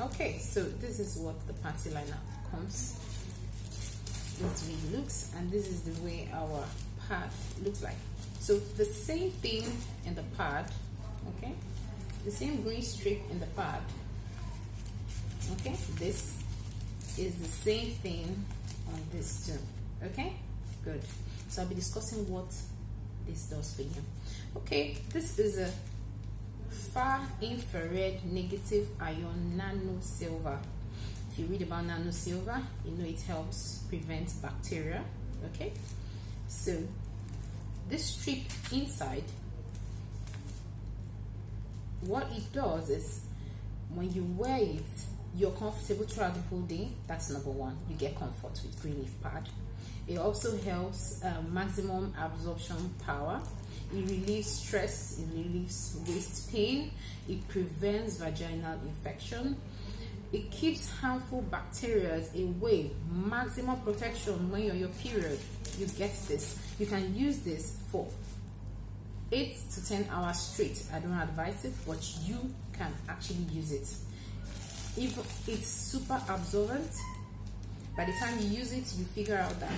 okay so this is what the panty liner comes this way looks and this is the way our pad looks like. So the same thing in the pad okay? The same green strip in the pad okay? This is the same thing on this too okay? Good. So i'll be discussing what this does for you. Okay this is a far infrared negative ion nano silver if you read about nano silver you know it helps prevent bacteria okay? So this strip inside what it does is when you wear it you're comfortable throughout the whole day that's number one. You get comfort with Greenleaf pad. It also helps uh, maximum absorption power it relieves stress it relieves waist pain it prevents vaginal infection. It keeps harmful bacteria away. Maximum protection when you're your period. You get this. You can use this for 8 to 10 hours straight. I don't advise it but you can actually use it. If it's super absorbent by the time you use it you figure out that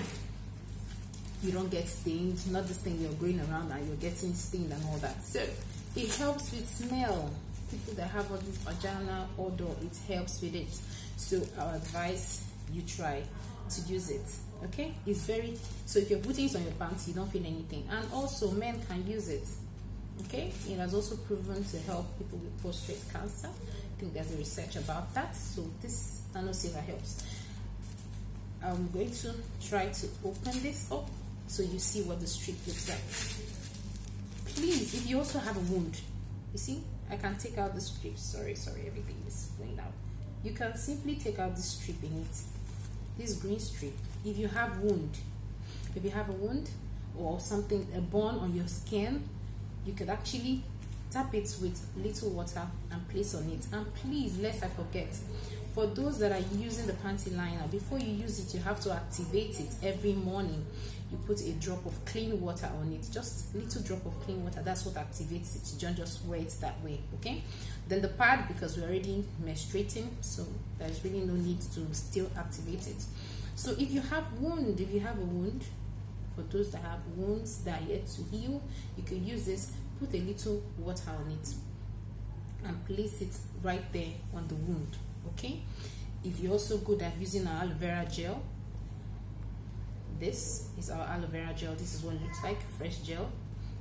you don't get stained not this thing you're going around and you're getting stained and all that. So it helps with smell. People that have all this vaginal odor it helps with it. So i advise you try to use it okay? It's very so if you're putting it on your pants you don't feel anything. And also men can use it okay? It has also proven to help people with prostate cancer. I think there's a research about that. So this nano silver helps. I'm going to try to open this up so you see what the strip looks like. Please if you also have a wound you see i can take out the strip. Sorry sorry everything is going out. You can simply take out the strip in it this green strip. If you have wound if you have a wound or something a burn on your skin you could actually tap it with little water and place on it. And please lest i forget for those that are using the panty liner before you use it you have to activate it every morning. You put a drop of clean water on it just little drop of clean water. That's what activates it. You don't just wear it that way okay? Then the pad because we're already menstruating so there's really no need to still activate it. So if you have wound if you have a wound for those that have wounds that are yet to heal you can use this put a little water on it and place it right there on the wound okay? If you're also good at using our aloe vera gel this is our aloe vera gel. This is what it looks like fresh gel.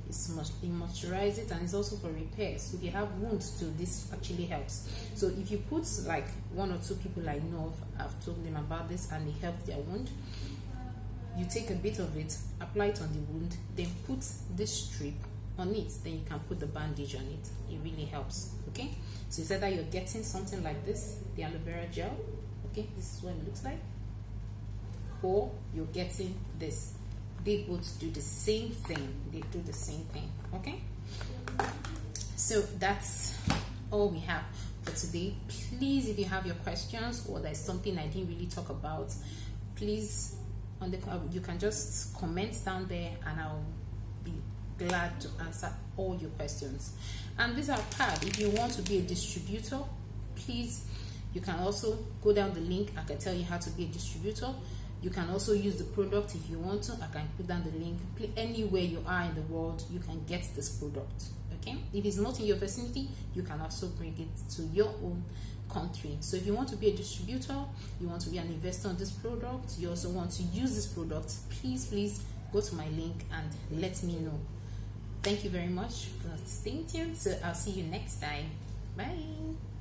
It's much it moisturizes it and it's also for repairs if you have wounds too this actually helps. So if you put like one or two people i know of i've told them about this and it helped their wound you take a bit of it apply it on the wound then put this strip on it. Then you can put the bandage on it. It really helps okay? So it's either you're getting something like this the aloe vera gel okay this is what it looks like or you're getting this. They both do the same thing. They do the same thing okay? So that's all we have for today. Please if you have your questions or there's something i didn't really talk about please on the uh, you can just comment down there and i'll be glad to answer all your questions. And these are pad if you want to be a distributor please you can also go down the link. I can tell you how to be a distributor. You can also use the product if you want to. I can put down the link. Anywhere you are in the world you can get this product okay? If it's not in your vicinity you can also bring it to your own country. So if you want to be a distributor you want to be an investor in this product you also want to use this product please please go to my link and let me know. Thank you very much for staying tuned. So i'll see you next time. Bye